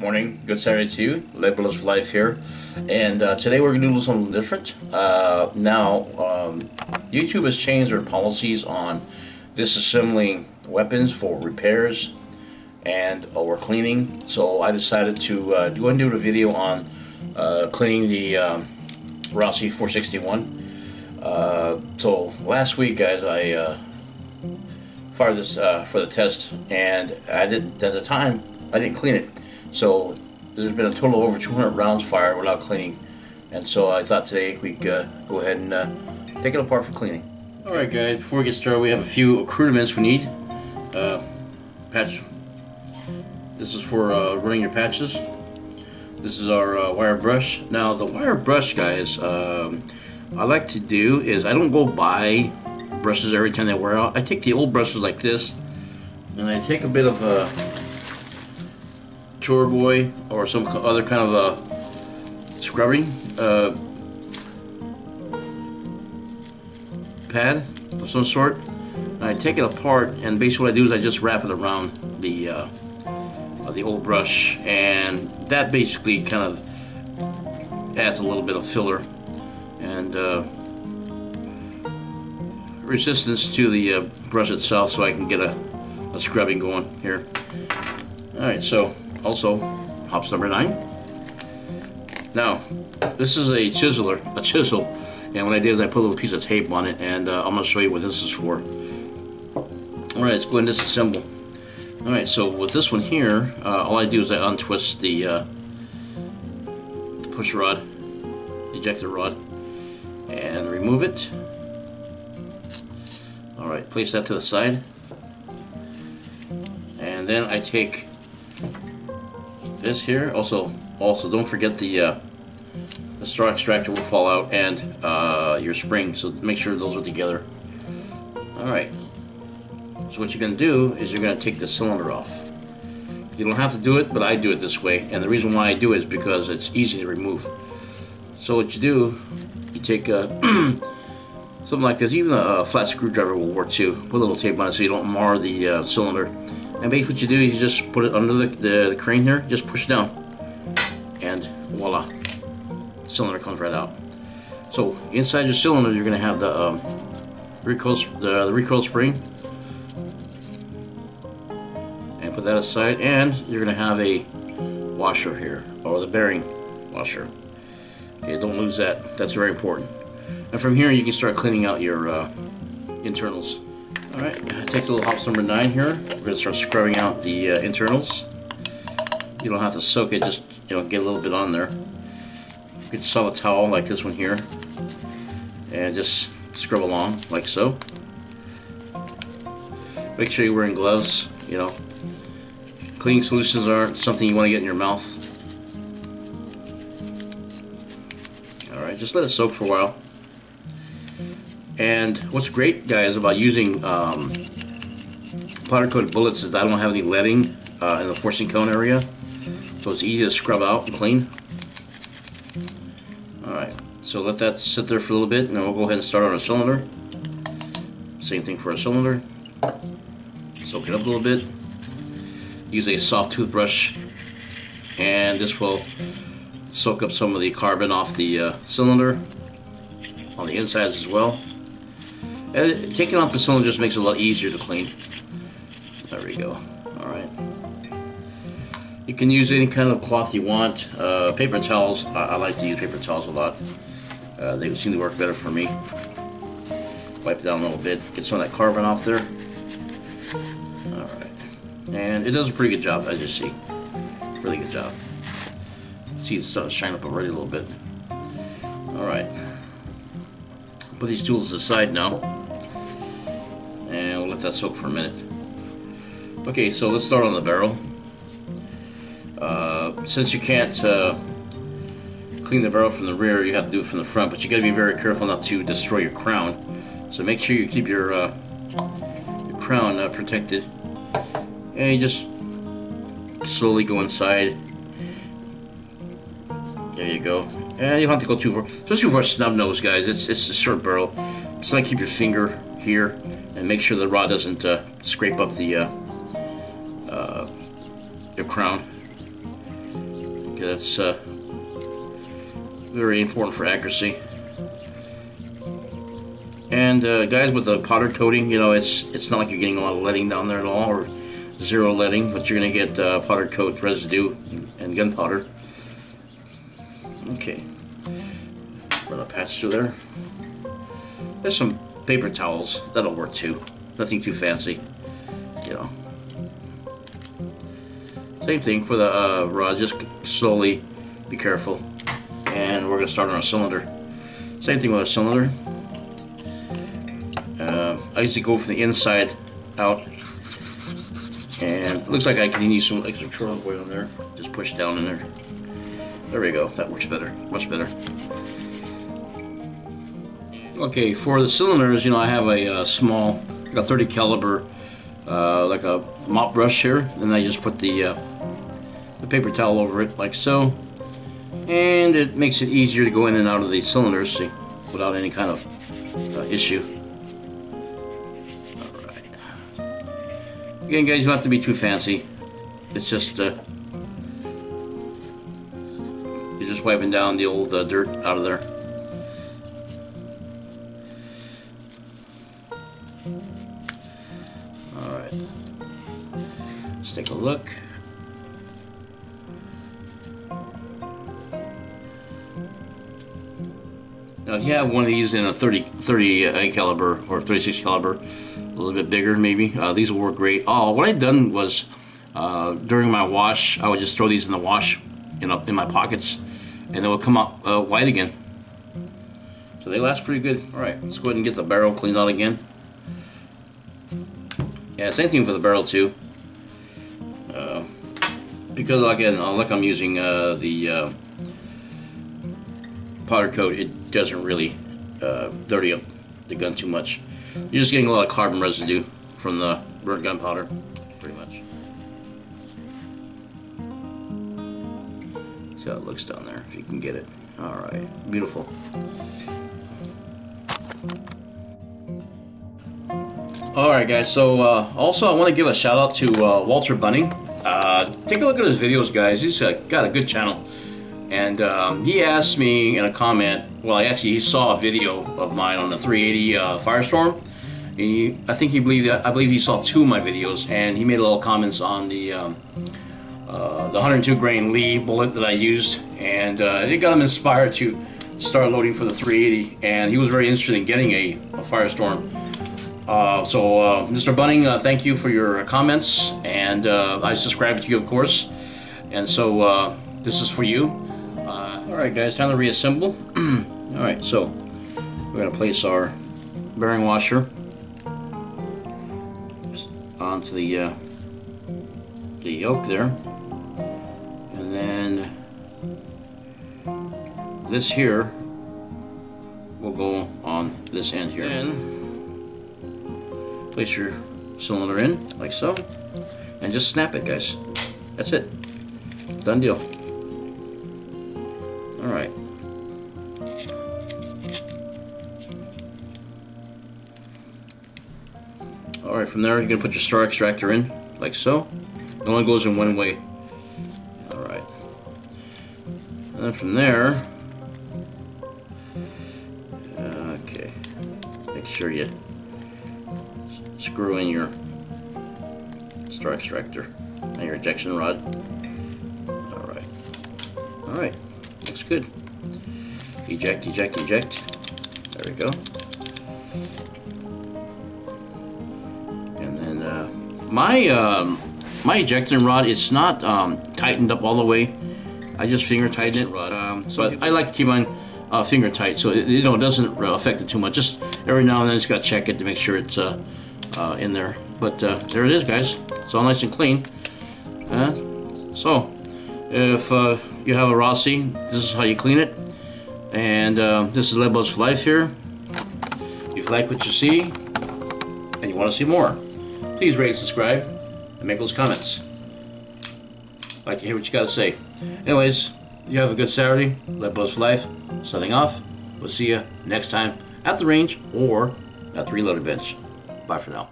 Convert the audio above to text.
Morning, good Saturday to you. Bullets for Life here. And uh, today we're going to do something different. Uh, now, um, YouTube has changed their policies on disassembling weapons for repairs and or cleaning. So I decided to uh, do, do a video on uh, cleaning the um, Rossi 461. Uh, so last week, guys, I uh, fired this for the test, and I didn't at the time I didn't clean it. So there's been a total of over 200 rounds fired without cleaning. And so I thought today we'd uh, go ahead and uh, take it apart for cleaning. Alright guys, before we get started we have a few accoutrements we need. Uh, patch. This is for uh, running your patches. This is our uh, wire brush. Now the wire brush guys, um, I like to do is I don't go buy brushes every time they wear out. I take the old brushes like this and I take a bit of a uh, chore boy or some other kind of a scrubbing uh, pad of some sort. And I take it apart and basically what I do is I just wrap it around the uh, the old brush and that basically kind of adds a little bit of filler and uh, resistance to the uh, brush itself so I can get a, a scrubbing going here. Alright, so also Hoppe's number nine. Now, this is a chiseler, a chisel, and what I did is I put a little piece of tape on it, and uh, I'm going to show you what this is for. Alright, let's go ahead and disassemble. Alright, so with this one here, uh, all I do is I untwist the uh, push rod, ejector rod, and remove it. Alright, place that to the side. And then I take this here. Also, also don't forget the uh, the star extractor will fall out and uh, your spring. So make sure those are together. All right. So what you're going to do is you're going to take the cylinder off. You don't have to do it, but I do it this way. And the reason why I do it is because it's easy to remove. So what you do, you take a, something like this. Even a flat screwdriver will work too. Put a little tape on it so you don't mar the uh, cylinder. And basically what you do is you just put it under the, the, the crane here, just push it down. And voila, cylinder comes right out. So inside your cylinder you're going to have the um, recoil, the, the recoil spring. And put that aside and you're going to have a washer here, or the bearing washer. Okay, don't lose that. That's very important. And from here you can start cleaning out your uh, internals. Alright, take the little Hoppe's number 9 here. We're going to start scrubbing out the uh, internals. You don't have to soak it, just you know, get a little bit on there. You can solve a towel like this one here. And just scrub along like so. Make sure you're wearing gloves, you know. Cleaning solutions aren't something you want to get in your mouth. Alright, just let it soak for a while. And what's great, guys, about using um, powder coated bullets is I don't have any leading uh, in the forcing cone area. So it's easy to scrub out and clean. Alright, so let that sit there for a little bit and then we'll go ahead and start on a cylinder. Same thing for a cylinder. Soak it up a little bit. Use a soft toothbrush and this will soak up some of the carbon off the uh, cylinder on the insides as well. And taking off the cylinder just makes it a lot easier to clean. There we go. Alright. You can use any kind of cloth you want. Uh, paper towels, I, I, like to use paper towels a lot. Uh, they seem to work better for me. Wipe it down a little bit, get some of that carbon off there. Alright. And it does a pretty good job, as you see. Really good job. See, it's starting to shine up already a little bit. Alright. Put these tools aside now And we'll let that soak for a minute. Okay, so let's start on the barrel. Uh, since you can't uh, clean the barrel from the rear, you have to do it from the front, but you gotta be very careful not to destroy your crown. So make sure you keep your, uh, your crown uh, protected. And you just slowly go inside. There you go. And you don't have to go too far, especially for a snub nose, guys. It's it's a short barrel. Just like keep your finger here and make sure the rod doesn't uh, scrape up the uh, uh, the crown. Okay, That's uh, very important for accuracy. And uh, guys, with the powder coating, you know, it's it's not like you're getting a lot of leading down there at all, or zero leading, but you're going to get uh, powder coat residue and gunpowder. Okay, run a patch through there. There's some paper towels, that'll work too. Nothing too fancy, you know. Same thing for the uh, rod, just slowly, be careful. And we're going to start on a cylinder. Same thing with a cylinder. Uh, I usually go from the inside out. And looks like I can use some extra trolling oil in there. Just push down in there. There we go. That works better. Much better. Okay, for the cylinders, you know, I have a, uh, small, like a 30 caliber, uh, like a mop brush here, and I just put the uh, the paper towel over it, like so, and it makes it easier to go in and out of the cylinders see, without any kind of uh, issue. Alright. Again, guys, you don't have to be too fancy. It's just, uh, just wiping down the old uh, dirt out of there. Alright. Let's take a look. Now, if you have one of these in a 30, 30 caliber or 36 caliber, a little bit bigger maybe. Uh, these will work great. Oh, what I'd done was uh, during my wash, I would just throw these in the wash in, a, in my pockets and they will come up uh, white again. So they last pretty good. All right, let's go ahead and get the barrel cleaned out again. Yeah, same thing for the barrel too. Uh, because again, uh, like I'm using uh, the uh, powder coat, it doesn't really dirty up the gun too much. You're just getting a lot of carbon residue from the burnt gunpowder, how it looks down there, if you can get it. Alright, beautiful. Alright guys, so uh, also I want to give a shout out to uh, Walter Bunning. Uh, take a look at his videos guys, he's uh, got a good channel. And um, he asked me in a comment, well, actually he saw a video of mine on the 380 uh, Firestorm. He, I think he believed, I believe he saw two of my videos, and he made a little comments on the um, uh, the 102 grain Lee bullet that I used, and uh, it got him inspired to start loading for the 380, and he was very interested in getting a, a Firestorm. Uh, so, uh, Mr. Bunning, uh, thank you for your comments, and I subscribe to you, of course, and so this is for you. Alright guys, time to reassemble. Alright, so we're going to place our bearing washer onto the the yoke there this here will go on this end here and place your cylinder in like so and just snap it guys that's it done deal Alright. Alright, from there you're going to put your star extractor in, like so. It only goes in one way. Alright. And then from there, sure you screw in your star extractor and your ejection rod. Alright. Alright Looks good. Eject, eject, eject. There we go. And then uh, my um, my ejecting rod is not um, tightened up all the way. I just finger tighten it. Um, so I, I, like to keep mine uh, finger tight, so it, you know it doesn't affect it too much. Just every now and then, just gotta check it to make sure it's uh, uh in there. But uh, there it is, guys. It's all nice and clean. Uh, so if you have a Rossi, this is how you clean it. And uh, this is Bullets for Life here. If you like what you see, and you want to see more, please rate subscribe, and make those comments. I'd like to hear what you got to say. Anyways, you have a good Saturday. Bullets for Life, signing off. We'll see you next time at the range or at the reloaded bench. Bye for now.